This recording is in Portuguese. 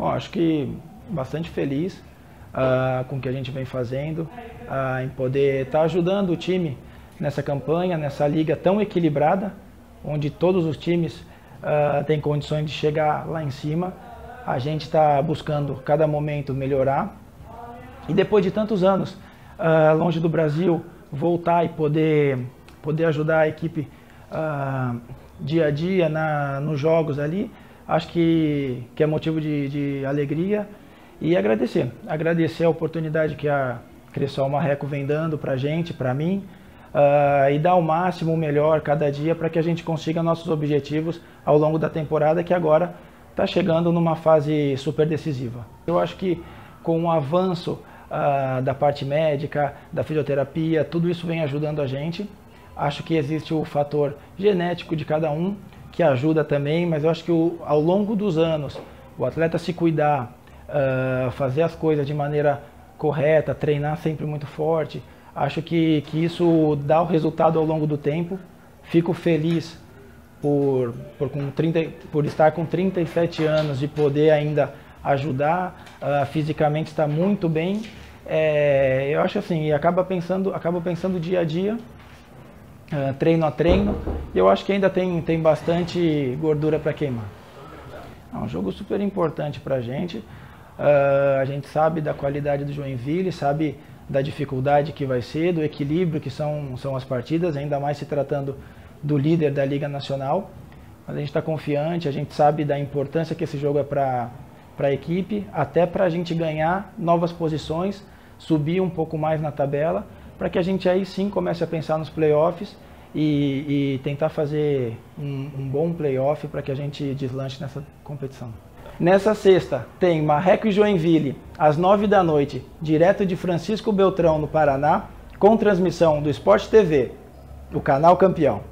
Bom, acho que bastante feliz uh, com o que a gente vem fazendo, uh, em poder estar tá ajudando o time nessa campanha, nessa liga tão equilibrada, onde todos os times uh, têm condições de chegar lá em cima. A gente está buscando cada momento melhorar. E depois de tantos anos longe do Brasil, voltar e poder, poder ajudar a equipe dia a dia na, nos jogos ali, acho que, que é motivo de, de alegria e agradecer. Agradecer a oportunidade que a Cressol Marreco vem dando para a gente, para mim, uh, e dar o máximo, o melhor cada dia para que a gente consiga nossos objetivos ao longo da temporada, que agora está chegando numa fase super decisiva. Eu acho que com o avanço uh, da parte médica, da fisioterapia, tudo isso vem ajudando a gente. Acho que existe o fator genético de cada um, que ajuda também, mas eu acho que o, ao longo dos anos, o atleta se cuidar, uh, fazer as coisas de maneira correta, treinar sempre muito forte, acho que, que isso dá o resultado ao longo do tempo. Fico feliz por, por, com 30, por estar com 37 anos e poder ainda ajudar, uh, fisicamente está muito bem. É, eu acho assim, acaba pensando, acaba pensando dia a dia uh, treino a treino, e eu acho que ainda tem, tem bastante gordura para queimar. É um jogo super importante para a gente. Uh, a gente sabe da qualidade do Joinville, sabe da dificuldade que vai ser, do equilíbrio que são, são as partidas, ainda mais se tratando do líder da Liga Nacional. Mas a gente está confiante, a gente sabe da importância que esse jogo é para a equipe, até para a gente ganhar novas posições, subir um pouco mais na tabela para que a gente aí sim comece a pensar nos playoffs e, e tentar fazer um, um bom playoff para que a gente deslanche nessa competição. Nessa sexta tem Marreco e Joinville, às nove da noite, direto de Francisco Beltrão, no Paraná, com transmissão do Esporte TV, o canal campeão.